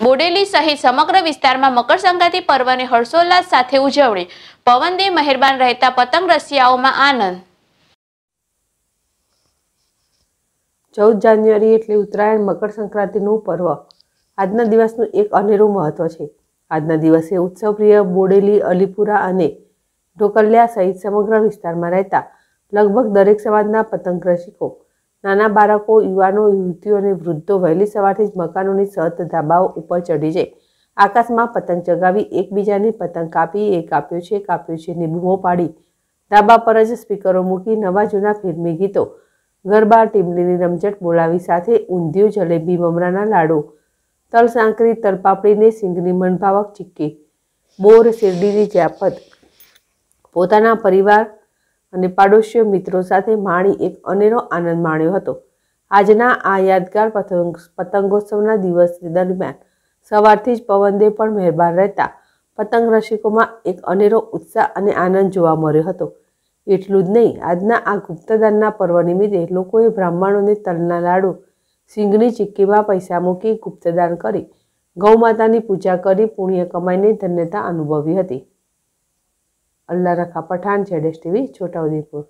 બોડેલી સહિત સમગ્ર વિસ્તારમાં મકરસંક્રાંતિ પર્વની હર્ષોલ્લાસ સાથે ઉજવણી. પવનદેવ મહેરબાન રહેતા પતંગ રસિયાઓમાં આનંદ. ચૌદ જાન્યુઆરી એટલે ઉત્તરાયણ મકર સંક્રાંતિનું પર્વ. આજના દિવસનું એક અનેરું મહત્વ છે. આજના દિવસે ઉત્સવપ્રિય બોડેલી, અલીપુરા અને ઢોકલિયા સહિત સમગ્ર વિસ્તારમાં રહેતા લગભગ દરેક સમાજના પતંગ રસિકો નાના બાળકો, યુવાનો, યુવતીઓ અને વૃદ્ધો વહેલી સવારથી જ મકાનોની સત ધાબાઓ ઉપર ચડી જાય. આકાશમાં પતંગ ચગાવી એકબીજાની પતંગ કાપી એ કાપ્યો છે કાપ્યો છે, ને બૂમો પાડી. ધાબા પર જ સ્પીકરો મૂકી નવા જૂના ફિલ્મી ગીતો. ગરબા ટીમલીની રમઝટ બોલાવી સાથે ઊંધિયું, જલેબી, મમરાના લાડુ. તલ સાંકરી તલપાપડીને સિંગની મનભાવક ચીક્કી. બોર શેરડીની જાફત પોતાના પરિવાર અને પાડોશીઓ મિત્રો સાથે માણી એક અનેરો આનંદ માણ્યો હતો. આજના આ યાદગાર પતંગ પતંગોત્સવના દિવસ દરમિયાન સવારથી જ પવનદેવ પણ મહેરબાન રહેતા પતંગ રસિકોમાં એક અનેરો ઉત્સાહ અને આનંદ જોવા મળ્યો હતો. એટલું જ નહીં, આજના આ ગુપ્તદાનના પર્વ નિમિત્તે લોકોએ બ્રાહ્મણોને તલના લાડુ, સિંગની ચીક્કીમાં પૈસા મૂકી ગુપ્તદાન કરી ગૌમાતાની પૂજા કરી પુણ્ય કમાઈને ધન્યતા અનુભવી હતી. અલ્લાહ રખા પઠાણ જેડેશ ટીવી છોટાઉદેપુર.